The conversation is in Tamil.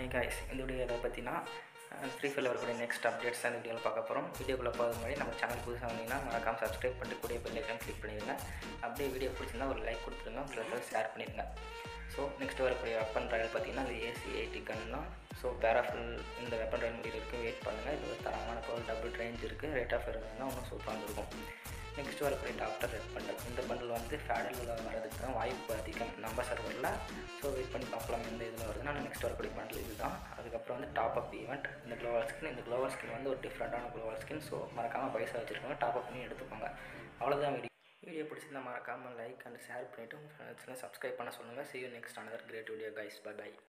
ஐ காய்ஸ் இந்த வீடியோ எதை பற்றினா ஃப்ரீ ஃபயரில் வரக்கூடிய நெக்ஸ்ட் அப்டேட்ஸ் அந்த வீடியோவில் பார்க்க போகிறோம் வீடியோக்குள்ளே போகிற மாதிரி நம்ம சேனல் புதுசாக வந்தீங்கன்னா மறக்காமல் சப்ஸ்கிரைப் பண்ணிட்டு கூடிய பெல் ஐக்கன் கிளிக் பண்ணிடுங்க. அப்படியே வீடியோ பிடிச்சிருந்தா ஒரு லைக் கொடுத்துருங்க உங்களுக்கு ஷேர் பண்ணிடுங்க. ஸோ நெக்ஸ்ட் வரக்கூடிய வெப்பன் ராயல் பார்த்தீங்கன்னா அது ஏசி எயிட்டி கன் தான் ஸோ பேராஃபில் இந்த வெப்பன் ராயல் முடியல இருக்குது வெயிட் பண்ணுங்கள் இது ஒரு தரமான பவர் டபுள் ரேஞ்ச் இருக்குது ரேட் ஆஃப் இருந்தால் இன்னும் சூப்பராக இருக்கும் நெக்ஸ்ட் வரக்கூடிய டாக்டர் ரெட் பண்டல் இந்த பண்டில் வந்து ஃபேடலில் வரதுக்கு தான் வாய்ப்பு அதிகம். நம்ம ஸோ வெயிட் பண்ணி பார்க்கலாம் எந்த இதில் வருதுன்னா. நெக்ஸ்ட் வரக்கூடிய பண்டில் இதுதான். அதுக்கப்புறம் வந்து டாப் அப் ஈவெண்ட் இந்த க்ளோவல் ஸ்கின் இந்த க்ளோவல் ஸ்கின் வந்து ஒரு டிஃப்ரெண்ட்டான க்ளோவல் ஸ்கின் ஸோ மறக்காமல் பைசா வச்சுருக்கோங்க டாப் அப் பண்ணி எடுத்துக்கோங்க. அவ்வளோதான் வீடியோ வீடியோ பிடிச்சிருந்தா மறக்காமல் லைக் அண்ட் ஷேர் பண்ணிவிட்டு உங்கள் ஃப்ரெண்ட்ஸ்லாம் சப்ஸ்கிரைப் பண்ண சொல்லுங்கள் see you next another great video guys bye bye